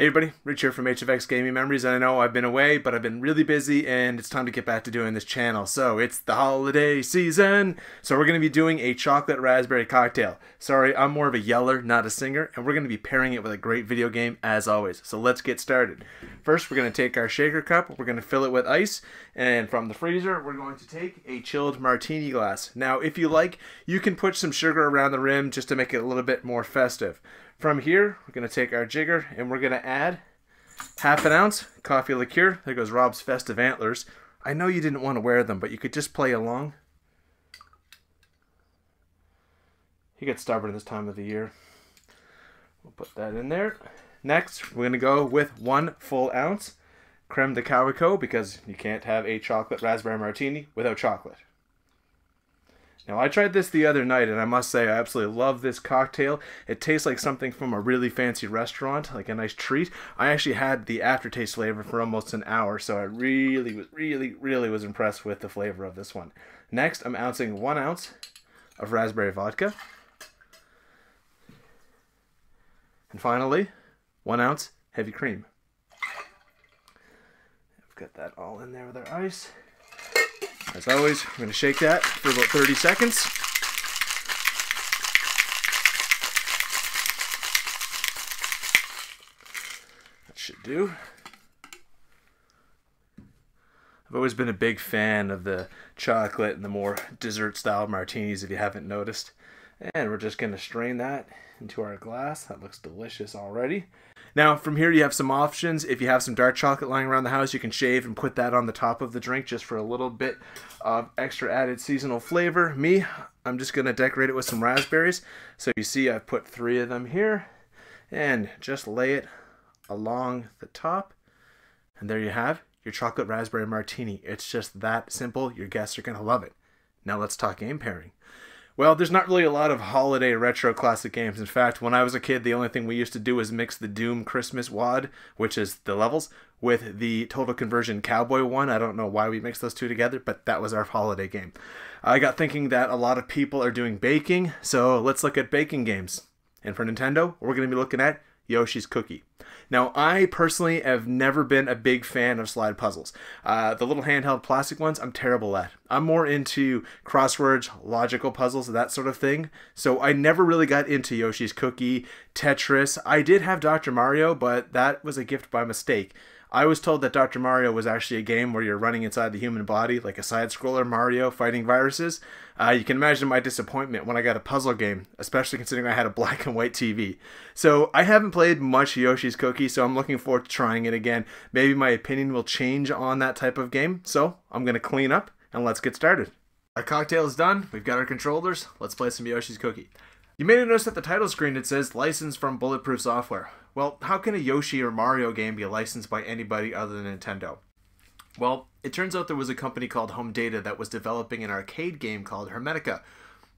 Hey everybody, Rich here from HFX Gaming Memories, and I know I've been away, but I've been really busy, and it's time to get back to doing this channel. So, it's the holiday season, so we're going to be doing a chocolate raspberry cocktail. Sorry, I'm more of a yeller, not a singer, and we're going to be pairing it with a great video game, as always. So let's get started. First, we're going to take our shaker cup, we're going to fill it with ice, and from the freezer, we're going to take a chilled martini glass. Now, if you like, you can put some sugar around the rim just to make it a little bit more festive. From here, we're going to take our jigger and we're going to add half an ounce coffee liqueur. There goes Rob's festive antlers. I know you didn't want to wear them, but you could just play along. He gets stubborn this time of the year. We'll put that in there. Next, we're going to go with one full ounce creme de cacao because you can't have a chocolate raspberry martini without chocolate. Now, I tried this the other night, and I must say, I absolutely love this cocktail. It tastes like something from a really fancy restaurant, like a nice treat. I actually had the aftertaste flavor for almost an hour, so I really, really, really was impressed with the flavor of this one. Next, I'm ouncing one ounce of raspberry vodka. And finally, one ounce heavy cream. I've got that all in there with our ice. As always, I'm going to shake that for about 30 seconds. That should do. I've always been a big fan of the chocolate and the more dessert style martinis if you haven't noticed. And we're just going to strain that into our glass. That looks delicious already. Now, from here, you have some options. If you have some dark chocolate lying around the house, you can shave and put that on the top of the drink just for a little bit of extra added seasonal flavor. Me, I'm just going to decorate it with some raspberries. So you see, I've put three of them here and just lay it along the top. And there you have your chocolate raspberry martini. It's just that simple. Your guests are going to love it. Now let's talk game pairing. Well, there's not really a lot of holiday retro classic games. In fact, when I was a kid, the only thing we used to do was mix the Doom Christmas WAD, which is the levels, with the Total Conversion Cowboy one. I don't know why we mixed those two together, but that was our holiday game. I got thinking that a lot of people are doing baking, so let's look at baking games. And for Nintendo, we're going to be looking at Yoshi's Cookie. Now, I personally have never been a big fan of slide puzzles. Uh, the little handheld plastic ones, I'm terrible at. I'm more into crosswords, logical puzzles, that sort of thing. So I never really got into Yoshi's Cookie, Tetris. I did have Dr. Mario, but that was a gift by mistake. I was told that Dr. Mario was actually a game where you're running inside the human body, like a side scroller Mario fighting viruses. Uh, you can imagine my disappointment when I got a puzzle game, especially considering I had a black and white TV. So I haven't played much Yoshi's Cookie, so I'm looking forward to trying it again. Maybe my opinion will change on that type of game. So I'm going to clean up and let's get started. Our cocktail is done. We've got our controllers. Let's play some Yoshi's Cookie. You may notice at the title screen it says licensed from Bulletproof Software. Well, how can a Yoshi or Mario game be licensed by anybody other than Nintendo? Well, it turns out there was a company called Home Data that was developing an arcade game called Hermetica.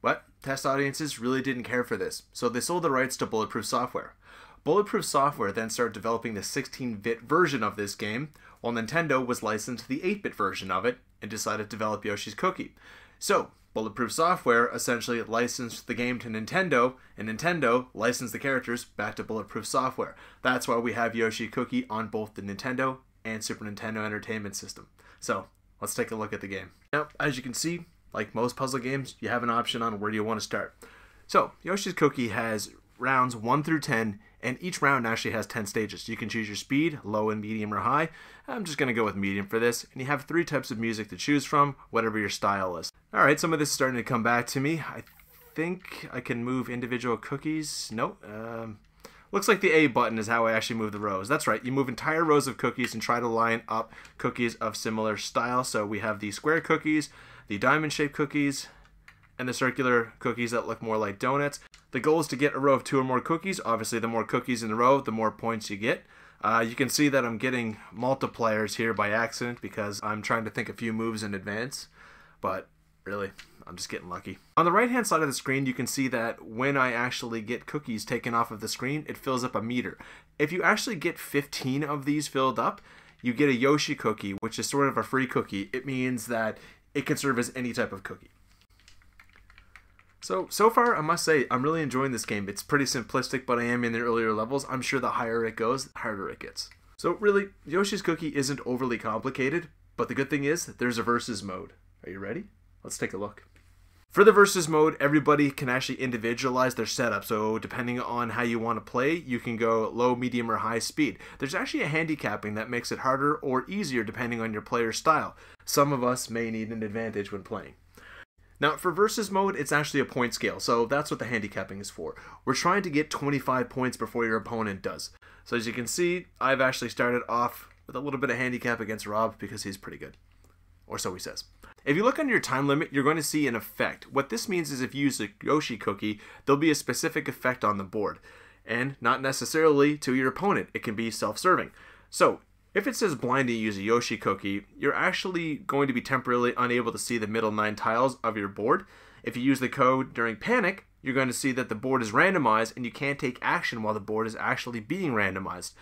But test audiences really didn't care for this, so they sold the rights to Bulletproof Software. Bulletproof Software then started developing the 16 bit version of this game, while Nintendo was licensed the 8 bit version of it and decided to develop Yoshi's Cookie. So, Bulletproof Software essentially licensed the game to Nintendo, and Nintendo licensed the characters back to Bulletproof Software. That's why we have Yoshi Cookie on both the Nintendo and Super Nintendo Entertainment System. So, let's take a look at the game. Now, as you can see, like most puzzle games, you have an option on where do you want to start. So, Yoshi's Cookie has rounds 1 through 10, and each round actually has 10 stages. You can choose your speed, low and medium or high. I'm just going to go with medium for this, and you have three types of music to choose from, whatever your style is. Alright, some of this is starting to come back to me. I think I can move individual cookies. Nope. Um, looks like the A button is how I actually move the rows. That's right, you move entire rows of cookies and try to line up cookies of similar style. So we have the square cookies, the diamond shaped cookies, and the circular cookies that look more like donuts. The goal is to get a row of two or more cookies. Obviously, the more cookies in the row, the more points you get. Uh, you can see that I'm getting multipliers here by accident because I'm trying to think a few moves in advance. But really, I'm just getting lucky. On the right hand side of the screen, you can see that when I actually get cookies taken off of the screen, it fills up a meter. If you actually get 15 of these filled up, you get a Yoshi cookie, which is sort of a free cookie. It means that it can serve as any type of cookie. So, so far, I must say, I'm really enjoying this game. It's pretty simplistic, but I am in the earlier levels. I'm sure the higher it goes, the harder it gets. So, really, Yoshi's Cookie isn't overly complicated, but the good thing is, there's a versus mode. Are you ready? Let's take a look. For the versus mode, everybody can actually individualize their setup. So depending on how you want to play, you can go low, medium, or high speed. There's actually a handicapping that makes it harder or easier depending on your player's style. Some of us may need an advantage when playing. Now, for versus mode, it's actually a point scale, so that's what the handicapping is for. We're trying to get 25 points before your opponent does. So as you can see, I've actually started off with a little bit of handicap against Rob because he's pretty good. Or so he says. If you look under your time limit, you're going to see an effect. What this means is if you use a Yoshi cookie, there'll be a specific effect on the board. And not necessarily to your opponent, it can be self serving. So, if it says blind blindly use a Yoshi cookie, you're actually going to be temporarily unable to see the middle nine tiles of your board. If you use the code during panic, you're going to see that the board is randomized and you can't take action while the board is actually being randomized.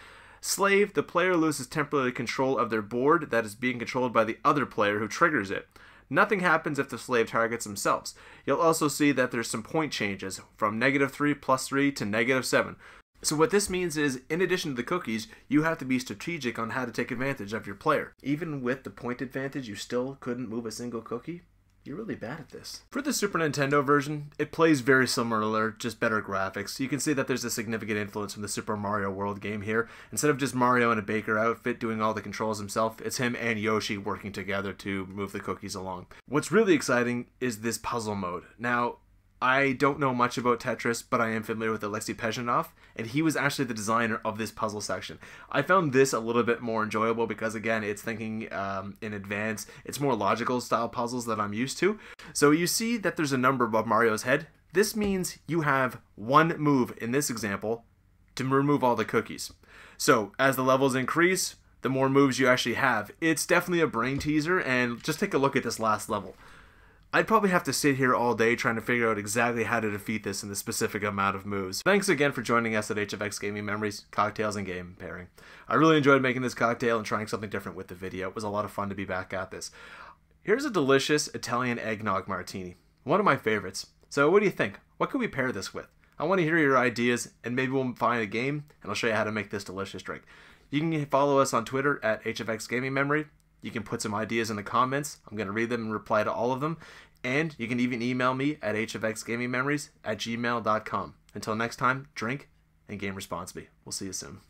Slave, the player loses temporary control of their board that is being controlled by the other player who triggers it. Nothing happens if the slave targets themselves. You'll also see that there's some point changes from negative 3 plus 3 to negative 7. So what this means is, in addition to the cookies, you have to be strategic on how to take advantage of your player. Even with the point advantage, you still couldn't move a single cookie? You're really bad at this. For the Super Nintendo version, it plays very similar, just better graphics. You can see that there's a significant influence from the Super Mario World game here. Instead of just Mario in a baker outfit doing all the controls himself, it's him and Yoshi working together to move the cookies along. What's really exciting is this puzzle mode. Now, I don't know much about Tetris, but I am familiar with Alexei Pajitnov, and he was actually the designer of this puzzle section. I found this a little bit more enjoyable because, again, it's thinking um, in advance. It's more logical style puzzles that I'm used to. So you see that there's a number above Mario's head. This means you have one move in this example to remove all the cookies. So as the levels increase, the more moves you actually have. It's definitely a brain teaser, and just take a look at this last level. I'd probably have to sit here all day trying to figure out exactly how to defeat this in the specific amount of moves. Thanks again for joining us at HFX Gaming Memories, Cocktails and Game Pairing. I really enjoyed making this cocktail and trying something different with the video. It was a lot of fun to be back at this. Here's a delicious Italian eggnog martini. One of my favorites. So what do you think? What could we pair this with? I want to hear your ideas and maybe we'll find a game and I'll show you how to make this delicious drink. You can follow us on Twitter at HFX Gaming Memory you can put some ideas in the comments. I'm going to read them and reply to all of them. And you can even email me at hfxgamingmemories at gmail.com. Until next time, drink and game responsibly. We'll see you soon.